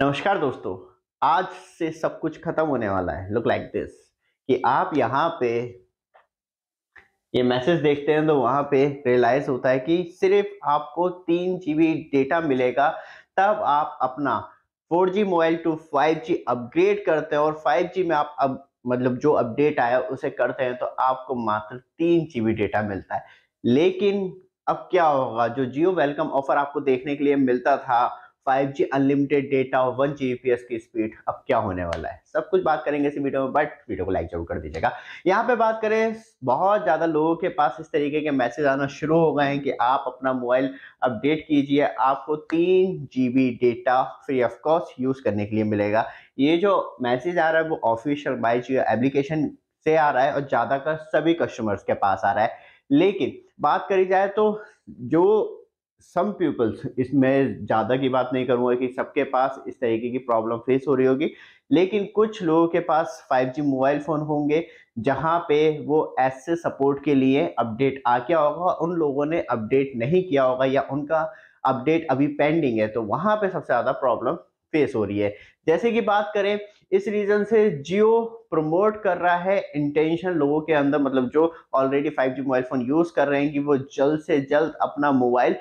नमस्कार दोस्तों, आज से सब कुछ खत्म होने वाला है। लुक लाइक दिस कि आप यहाँ पे ये मैसेज देखते हैं तो वहाँ पे रियलाइज़ होता है कि सिर्फ़ आपको तीन जीबी डेटा मिलेगा, तब आप अपना 4G mobile to 5G upgrade करते हैं और 5G में आप अब मतलब जो अपडेट आया उसे करते हैं तो आपको मात्र तीन जीबी डेटा मिलता है। लेकिन अब क्या होगा? जो जियो वेलकम ऑफ़र आपको देखने के लिए मिलता था 5G अनलिमिटेड डेटा और वन जीपीएस की स्पीड अब क्या होने वाला है? सब कुछ बात करेंगे इस वीडियो में बट वीडियो को लाइक ज़रूर कर दीजिएगा। यहाँ पे बात करें, बहुत ज़्यादा लोगों के पास इस तरीके के मैसेज आना शुरू हो गए हैं कि आप अपना मोबाइल अपडेट कीजिए, आपको तीन GB data free of cost use करने के लिए मिलेगा। ये जो मैसेज आ रहा है, वो ऑफिशियल बाई जियो एप्लीकेशन से आ रहा है और ज़्यादातर सभी कस्टमर्स के पास आ रहा है। लेकिन बात करी जाए तो जो सम पीपल्स इसमें ज़्यादा की बात नहीं करूँगा कि सबके पास इस तरीके की प्रॉब्लम फेस हो रही होगी, लेकिन कुछ लोगों के पास 5G मोबाइल फ़ोन होंगे, जहाँ पे वो ऐसे सपोर्ट के लिए अपडेट आ गया होगा, उन लोगों ने अपडेट नहीं किया होगा या उनका अपडेट अभी पेंडिंग है तो वहाँ पे सबसे ज़्यादा प्रॉब्लम फेस हो रही है। जैसे कि बात करें, इस रीजन से जियो प्रमोट कर रहा है इंटेंशन लोगों के अंदर मतलब जो already 5G mobile phone use कर रहे हैं कि वो जल्द से जल्द अपना मोबाइल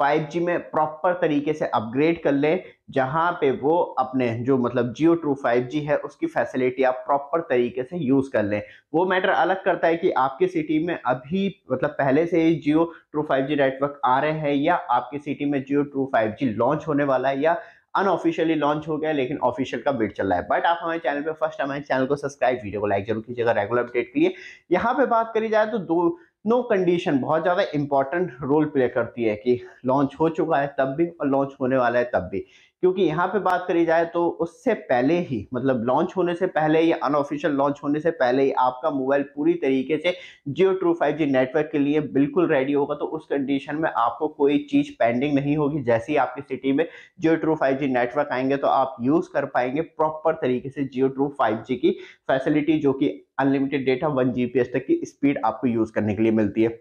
5G में प्रॉपर तरीके से अपग्रेड कर लें, जहाँ पे वो अपने जो मतलब जियो ट्रू 5G है, उसकी फैसिलिटी आप प्रॉपर तरीके से यूज़ कर लें। वो मैटर अलग करता है कि आपकी सिटी में अभी मतलब पहले से ही जियो ट्रू 5G नेटवर्क आ रहे हैं, या आपकी सिटी में जियो ट्रू 5G लॉन्च होने वाला है, या अनऑफिशियली लॉन्च हो गया लेकिन ऑफिशियल का वेट चल रहा है। बट आप हमारे चैनल पे फ़र्स्ट हमारे चैनल को सब्सक्राइब वीडियो को लाइक ज़रूर कीजिएगा रेगुलर अपडेट के लिए। यहाँ पे बात करी जाए तो दो नो कंडीशन बहुत ज़्यादा इंपॉर्टेंट रोल प्ले करती है कि लॉन्च हो चुका है तब भी और लॉन्च होने वाला है तब भी। क्योंकि यहाँ पे बात करी जाए तो उससे पहले ही मतलब लॉन्च होने से पहले या अनऑफिशियल लॉन्च होने से पहले ही आपका मोबाइल पूरी तरीके से Jio true five G network के लिए बिल्कुल रेडी होगा तो उस कंडीशन में आपको कोई चीज़ पेंडिंग नहीं होगी। जैसे ही आपकी सिटी में Jio true five G network आएँगे तो आप यूज़ कर पाएँगे प्रॉपर तरीके से जियो ट्रू फाइव जी की फैसिलिटी जो कि अनलिमिटेड डेटा वन जी तक की स्पीड आपको यूज़ करने के लिए मिलती है।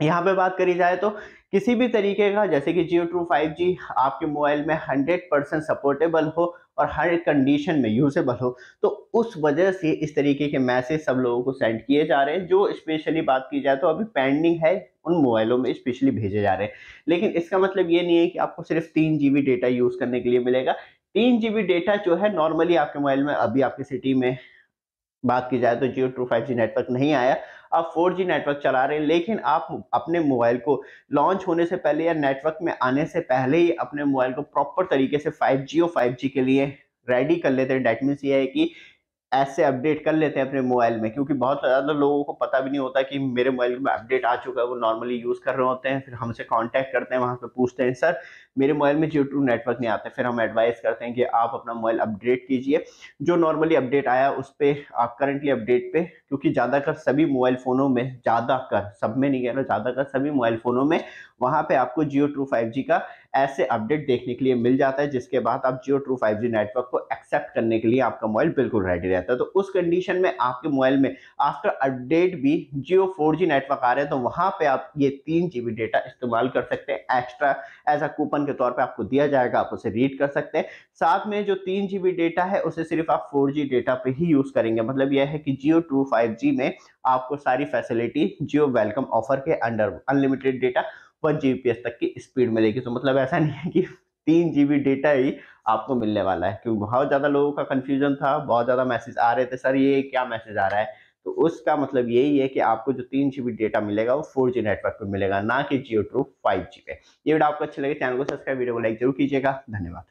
यहाँ पे बात करी जाए तो किसी भी तरीके का, जैसे कि जियो टू फाइव जी आपके मोबाइल में हंड्रेड परसेंट सपोर्टेबल हो और हर कंडीशन में यूजेबल हो तो उस वजह से इस तरीके के मैसेज सब लोगों को सेंड किए जा रहे हैं, जो स्पेशली बात की जाए तो अभी पेंडिंग है, उन मोबाइलों में स्पेशली भेजे जा रहे हैं। लेकिन इसका मतलब ये नहीं है कि आपको सिर्फ़ तीन जी डेटा यूज़ करने के लिए मिलेगा। तीन जी डेटा जो है, नॉर्मली आपके मोबाइल में अभी आपकी सिटी में बात की जाए तो जियो टू फाइव नेटवर्क नहीं आया आप फोर जी नेटवर्क चला रहे हैं, लेकिन आप अपने मोबाइल को लॉन्च होने से पहले या नेटवर्क में आने से पहले ही अपने मोबाइल को प्रॉपर तरीके से फाइव जी और फाइव जी के लिए रेडी कर लेते हैं। डेट मीन्स ये है कि ऐसे अपडेट कर लेते हैं अपने मोबाइल में, क्योंकि बहुत ज़्यादा लोगों को पता भी नहीं होता कि मेरे मोबाइल में अपडेट आ चुका है, वो नॉर्मली यूज़ कर रहे होते हैं, फिर हमसे कांटेक्ट करते हैं, वहाँ पे पूछते हैं, सर, मेरे मोबाइल में जियो टू नेटवर्क नहीं आते। फिर हम एडवाइस करते हैं कि आप अपना मोबाइल अपडेट कीजिए। जो नॉर्मली अपडेट आया, उस पर आप करंटली अपडेट पे, क्योंकि ज़्यादातर सभी मोबाइल फ़ोनों में, ज़्यादातर, सब में नहीं कह रहा, ज़्यादातर सभी मोबाइल फ़ोनों में, वहाँ पर आपको जियो ट्रू फाइव का ऐसे अपडेट देखने के लिए मिल जाता है, जिसके बाद आप जियो ट्रू फाइव नेटवर्क को एक्सेप्ट करने के लिए आपका मोबाइल बिल्कुल रेडी रहता है। तो उस कंडीशन में आपके मोबाइल में आफ्टर अपडेट भी जियो फोर नेटवर्क आ रहे हैं तो वहाँ पे आप ये तीन जी डेटा इस्तेमाल कर सकते हैं। एक्स्ट्रा एज अ कूपन के तौर पर आपको दिया जाएगा, आप उसे रीड कर सकते हैं। साथ में जो तीन जी डेटा है, उसे सिर्फ़ आप फोर डेटा पे ही यूज़ करेंगे। मतलब यह है कि जियो टू फाइव में आपको सारी फैसिलिटी जियो वेलकम ऑफ़र के under unlimited data one G तक की स्पीड मिलेगी। तो मतलब ऐसा नहीं है कि तीन GB डेटा ही आपको मिलने वाला है, क्योंकि बहुत ज़्यादा लोगों का कन्फ्यूज़न था, बहुत ज़्यादा मैसेज आ रहे थे, सर, ये क्या मैसेज आ रहा है? तो उसका मतलब यही है कि आपको जो तीन GB डेटा मिलेगा, वो फोर जी नेटवर्क पर मिलेगा, ना कि जियो ट्रू फाइव जी पे। ये वीडियो आपको अच्छे लगे चैनल को सब्सक्राइब वीडियो को लाइक ज़रूर कीजिएगा। धन्यवाद।